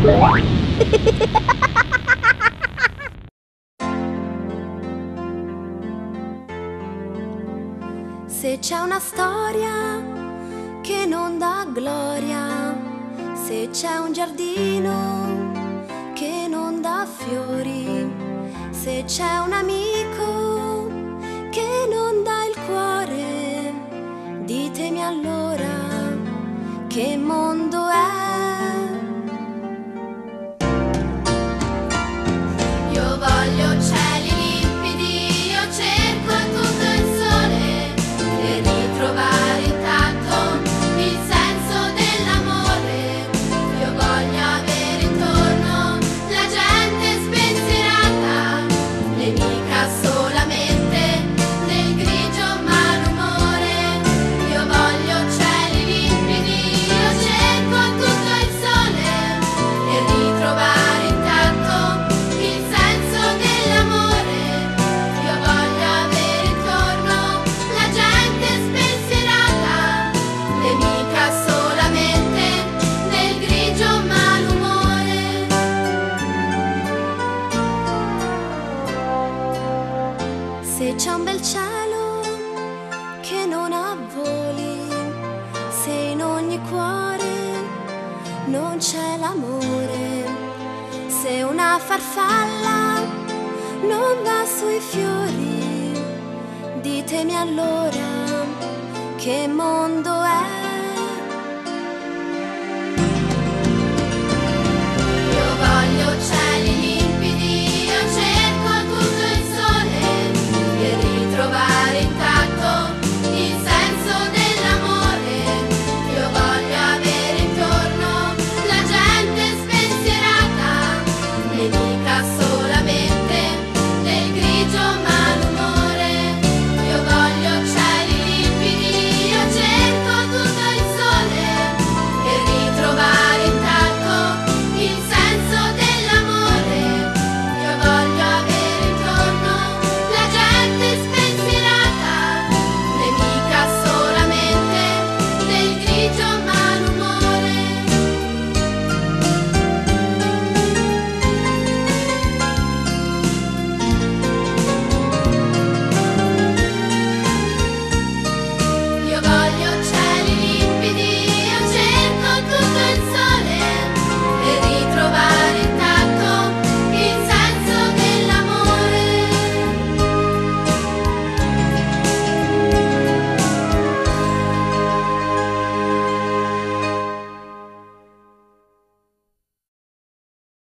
Se c'è una storia che non dà gloria, se c'è un giardino che non dà fiori, se c'è un amico che non dà il cuore, ditemi allora che mondo è. Se c'è un bel cielo che non ha voli, se in ogni cuore non c'è l'amore, se una farfalla non va sui fiori, ditemi allora che mondo è.